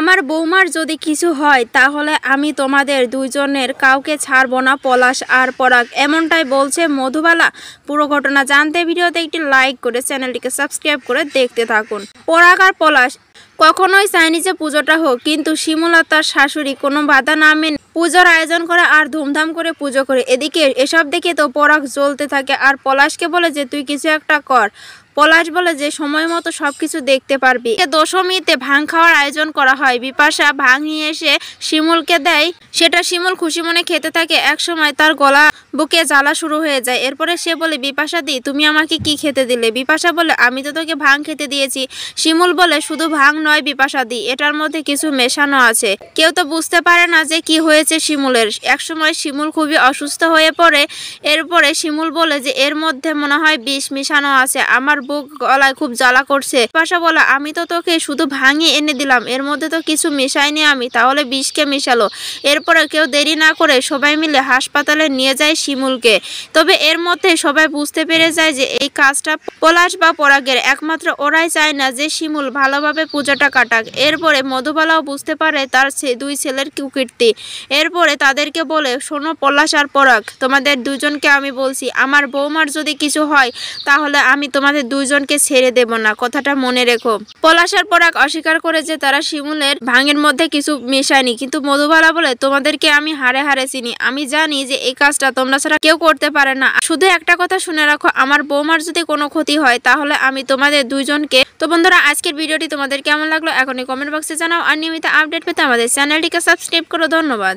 আমার বৌমার যদি কিছু হয়, তাহলে আমি তোমাদের দুইজনের কাউকে ছাড়বো না, পলাশ আর পরাগ। এমনটাই বলছে মধুবালা। পুরো ঘটনা জানতে ভিডিওতে একটি লাইক করে চ্যানেলটিকে সাবস্ক্রাইব করে দেখতে থাকুন। পরাগ আর পলাশ, কখনোই চাইনি যে পুজোটা হোক, কিন্তু শিমুলা তার শাশুড়ি কোনো বাধা না মেনে পুজোর আয়োজন করে আর ধুমধাম করে পুজো করে। এদিকে এসব দেখে তো পরাগ জ্বলতে থাকে, আর পলাশকে বলে যে, তুই কিছু একটা কর। পলাশ বলে যে, সময় মতো সবকিছু দেখতে পারবি। দশমীতে ভাং খাওয়ার আয়োজন করা হয়। বিপাশা ভাং নিয়ে এসে শিমুলকে দেয়। সেটা শিমুল খুশি মনে খেতে থাকে। এক সময় তার গলা বুকে জ্বালা শুরু হয়ে যায়। এরপরে সে বলে, বিপাশা দি, তুমি আমাকে কি খেতে দিলে? বিপাশা বলে, আমি তো তোকে ভাং খেতে দিয়েছি। শিমুল বলে, শুধু ভাং নয় বিপাশা দি, এটার মধ্যে কিছু মেশানো আছে। কেউ তো বুঝতে পারে না যে, কি হয়েছে শিমুলের। একসময় শিমুল খুবই অসুস্থ হয়ে পড়ে। এরপরে শিমুল বলে যে, এর মধ্যে মনে হয় বিষ মেশানো আছে। আমার বুক গলায় খুব জ্বালা করছে। পাশা বলা, আমি তো তোকে শুধু ভাঙি এনে দিলাম, এর মধ্যে তো কিছু মিশাইনি আমি, তাহলে বিষকে মিশালো। এরপরে কেউ দেরি না করে সবাই মিলে হাসপাতালে নিয়ে যায় শিমুলকে। তবে এর মধ্যে সবাই বুঝতে পেরে যায় যে এই কাজটা পলাশ বা পরাগের। একমাত্র ওরাই চায় না যে শিমুল ভালোভাবে পূজাটা কাটাক। এরপরে মধুবালাও বুঝতে পারে তার দুই ছেলের কুকীর্তি। এরপরে তাদেরকে বলে, শোনো পলাশ আর পরাগ, তোমাদের দুজনকে আমি বলছি, আমার বৌমার যদি কিছু হয়, তাহলে আমি তোমাদের দুইজনকে ছেড়ে দেব না, কথাটা মনে রেখো। পলাশ আর পরাগ অস্বীকার করে যে তারা শিমুলের ভাঙের মধ্যে কিছু মেশায়নি, কিন্তু মধুবালা বলে, তোমাদেরকে আমি হারে হারে চিনি। আমি জানি যে এই কাজটা তোমরা ছাড়া কেউ করতে পারে না। শুধু একটা কথা শুনে রাখো, আমার বৌমার যদি কোনো ক্ষতি হয়, তাহলে আমি তোমাদের দুইজনকে তো বন্ধুরা, আজকের ভিডিওটি তোমাদের কেমন লাগল, এখনই কমেন্ট বক্সে জানাও। আর নিয়মিত আপডেট পেতে আমাদের চ্যানেলটিকে সাবস্ক্রাইব করো। ধন্যবাদ।